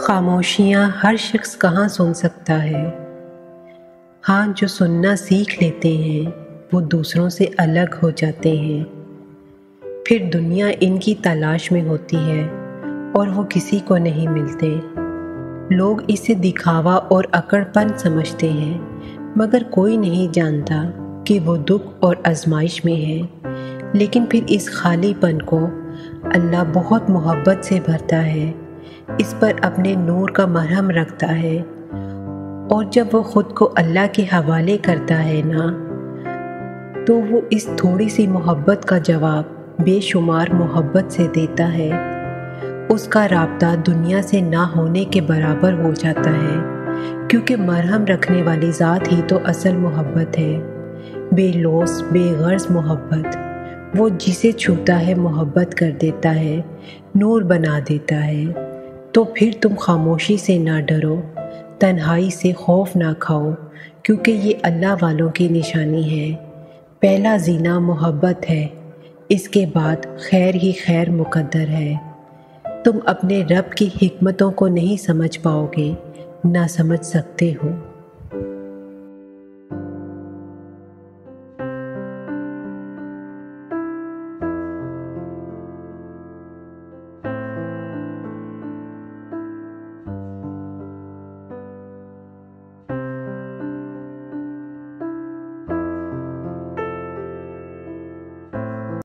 खामोशियाँ हर शख्स कहाँ सुन सकता है? हाँ जो सुनना सीख लेते हैं, वो दूसरों से अलग हो जाते हैं। फिर दुनिया इनकी तलाश में होती है और वो किसी को नहीं मिलते। लोग इसे दिखावा और अकड़पन समझते हैं, मगर कोई नहीं जानता कि वो दुख और आजमाइश में है। लेकिन फिर इस खालीपन को अल्लाह बहुत मोहब्बत से भरता है। इस पर अपने नूर का मरहम रखता है। और जब वो ख़ुद को अल्लाह के हवाले करता है ना तो वो इस थोड़ी सी मोहब्बत का जवाब, बेशुमार मोहब्बत से देता है। उसका रबता दुनिया से ना होने के बराबर हो जाता है, क्योंकि मरहम रखने वाली ज़ात ही तो असल मोहब्बत है। बेलोस, बेगर्ज मोहब्बत, वो जिसे छूता है मोहब्बत कर देता है, नूर बना देता है। तो फिर तुम खामोशी से ना डरो, तन्हाई से खौफ ना खाओ, क्योंकि ये अल्लाह वालों की निशानी है। पहला जीना मोहब्बत है, इसके बाद खैर ही खैर मुकद्दर है। तुम अपने रब की हमतों को नहीं समझ पाओगे, ना समझ सकते हो।